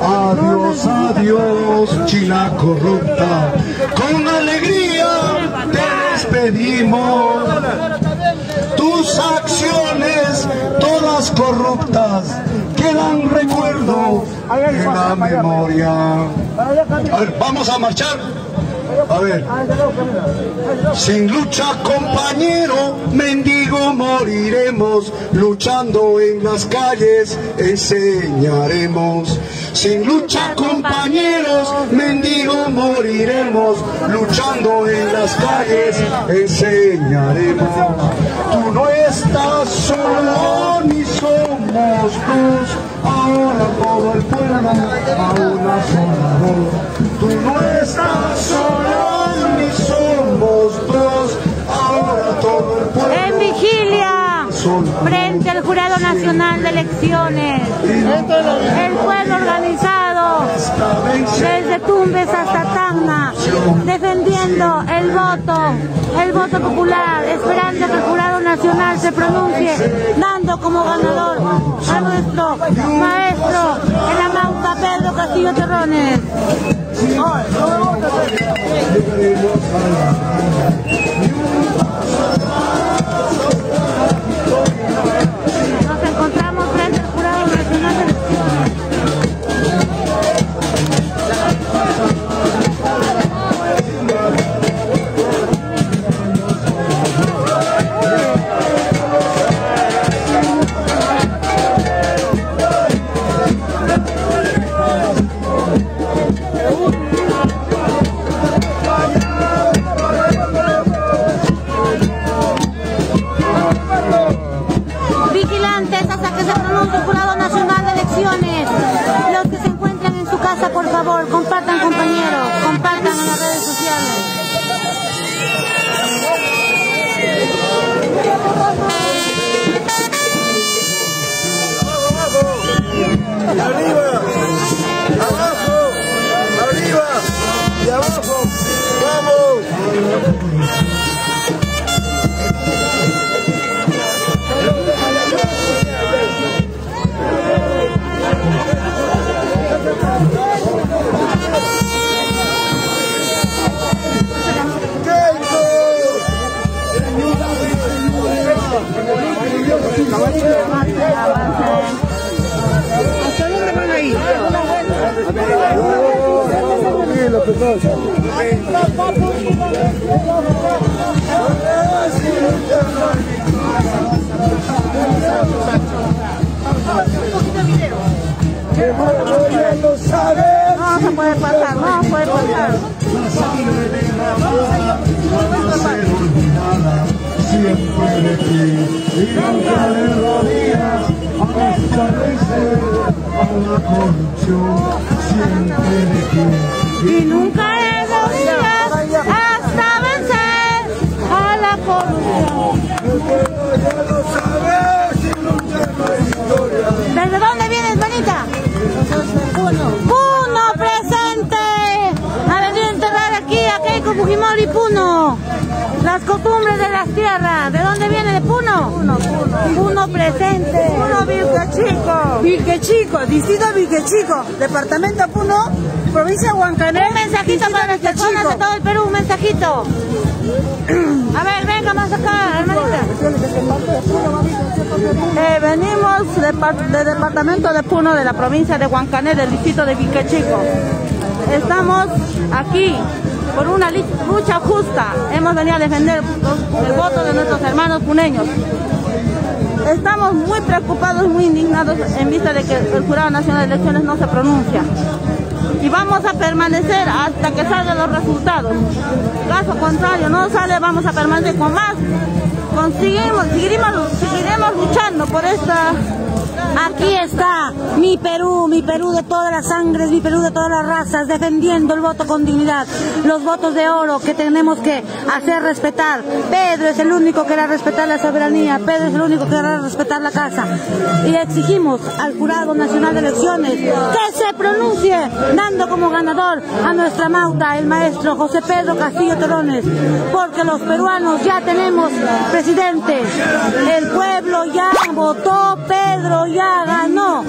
Adiós, adiós, China corrupta. Con alegría te despedimos. Tus acciones, todas corruptas, quedan recuerdo en la memoria. A ver, vamos a marchar. A ver. Sin lucha, compañero, mendigo moriremos. Luchando en las calles, enseñaremos. Sin lucha, compañeros, mendigo moriremos. Luchando en las calles, enseñaremos. Tú no estás solo, ni somos dos. Ahora todo el pueblo a una sola voz. Tú no estás solo, frente al Jurado Nacional de Elecciones, el pueblo organizado. Desde Tumbes hasta Tacna, defendiendo el voto, el voto popular, esperando que el Jurado Nacional se pronuncie, dando como ganador a nuestro maestro en la Mauta Pedro Castillo Terrones. ¿Hasta dónde van a ir? No se puede pasar, no se puede pasar. La a siempre de ti. Y nunca de rodillas hasta vencer a la corrupción siempre de ti. Y nunca de rodillas hasta vencer a la corrupción. ya lo sabes, sin lucha no hay victoria. ¿Desde dónde vienes, Benita? Puno presente. Ha venido a enterrar aquí a Keiko Fujimori Puno. Las costumbres de las tierras. ¿De dónde viene? ¿De Puno? Puno, Puno. presente. Puno Vilquechico. Vilquechico, distrito Vilquechico, departamento Puno, provincia de Huancané. Un mensajito para las personas de todo el Perú, un mensajito. A ver, venga más acá, hermanita. Eh, venimos de del departamento de Puno, de la provincia de Huancané, del distrito de Vilquechico. Estamos aquí por una lucha justa. Hemos venido a defender el voto de nuestros hermanos puneños. Estamos muy preocupados, muy indignados en vista de que el Jurado Nacional de Elecciones no se pronuncia. Y vamos a permanecer hasta que salgan los resultados. Caso contrario, no sale, vamos a permanecer con más. Conseguimos, seguiremos luchando por esta Aquí está mi Perú, mi Perú de todas las sangres, mi Perú de todas las razas, defendiendo el voto con dignidad, los votos de oro que tenemos que hacer respetar. Pedro es el único que hará respetar la soberanía, Pedro es el único que hará respetar la casa. Y exigimos al Jurado Nacional de Elecciones que se pronuncie, dando como ganador a nuestra mauta, el maestro José Pedro Castillo Torones, porque los peruanos ya tenemos presidente, el pueblo ya votó, Pedro ya ganó.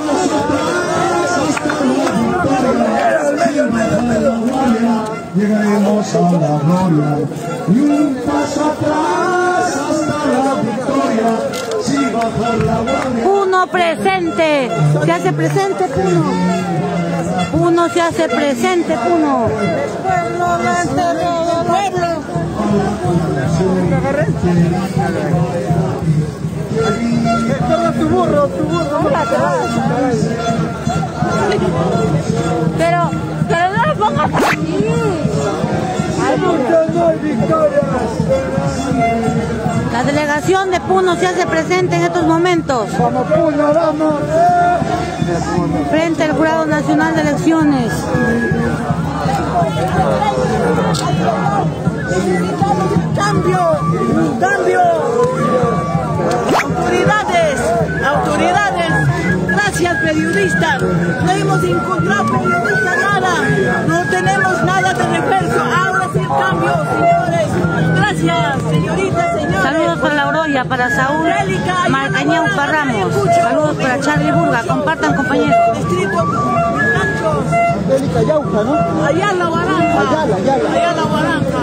Llegaremos a la gloria y un paso atrás hasta la victoria. Si bajar la guardia. Puno presente, se hace presente Puno. Puno se hace presente Puno. El pueblo lo pueblo. Pero, pero no lo pongas victorias. La delegación de Puno se hace presente en estos momentos Como Puno, vamos. frente al Jurado Nacional de Elecciones. Cambio, cambio. Periodistas. No hemos encontrado periodistas nada. No tenemos nada de refuerzo. Ahora sí el cambio, señores. Gracias, señoritas, señores. Saludos para la Oroya, para Saúl Marcañón Parramos. Saludos para Charlie Burga. Compartan compañeros. Angélica Yauca, ¿no? Allá la Barranca. Ayala, Ayala. Allá la Barranca.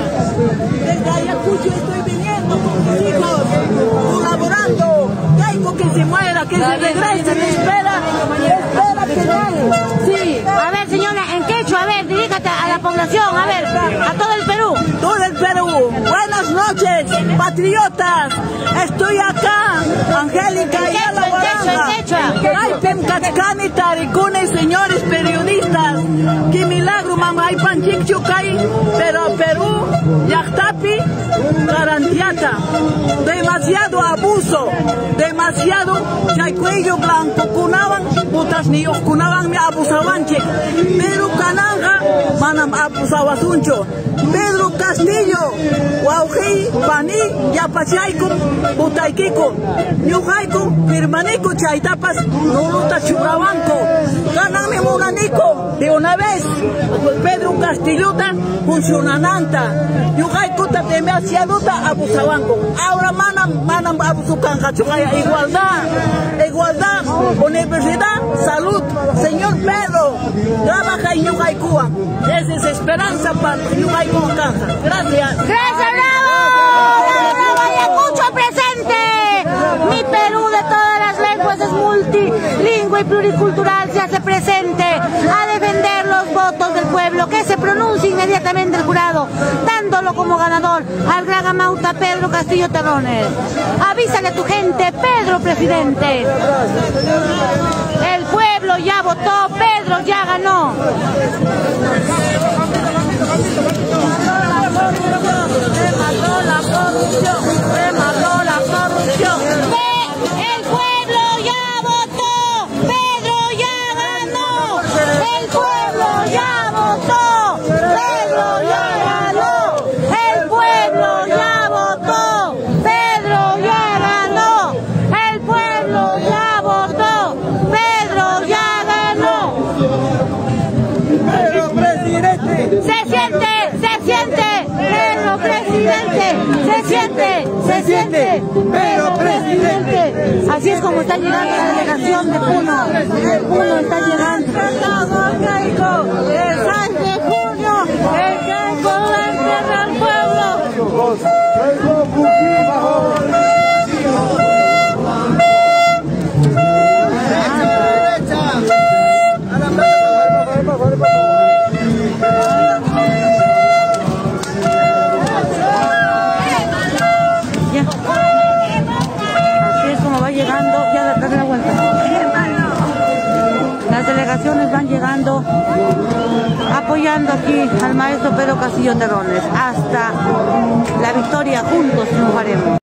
Desde Ayacucho estoy viniendo con mis hijos, colaborando. Caigo que se muera, que se regrese, me espera, me espera que gane. Sí. A ver, señora, en quechua, a ver, diríjate a la población, a ver, a todo el Perú. Todo el Perú, buenas noches, patriotas. Estoy acá, Angélica y a la quechua, Barranca. en quechua, en quechua. Ay, Pemcachcani, Taricunes, señores periodistas. Qué milagro, mamá, hay panchichucay, pero Perú, Yachtapi, Garantiata. Demasiado abuso, demasiado, ya cuello blanco, cunaban, putas ni cunaban, me abusaban. Pero Cananja, manam abusawasuncho. Pedro Castillo, Wauji, Pani, Yapachaico, Butaikiko, Ñujaiko, Firmanico, Chaitapas, Nuluta Churabanco, Ganame Munanico, de una vez, Pedro Castillota, funcionananta, Ñujaiko, demasiadota, Abusabanco, ahora manam, manam, Abusucanja, Chugaya, igualdad, igualdad, universidad, salud, señor Pedro, trabaja en Ñujaikua, esa es esperanza para Ñujaikua, Canja, gracias. ¡Gracias, y pluricultural, se hace presente a defender los votos del pueblo, que se pronuncie inmediatamente el jurado, dándolo como ganador al gran amauta Pedro Castillo Terrones. Avísale a tu gente, Pedro presidente. El pueblo ya votó, Pedro ya ganó. Pero presidente. Se siente, se siente, Pedro presidente, se siente, se siente, Pedro presidente. Así es como está llegando la delegación de Puno. Puno está llegando. El 6 de junio, el que gobierna al pueblo. Llegando, apoyando aquí al maestro Pedro Castillo Terrones. Hasta la victoria juntos triunfaremos.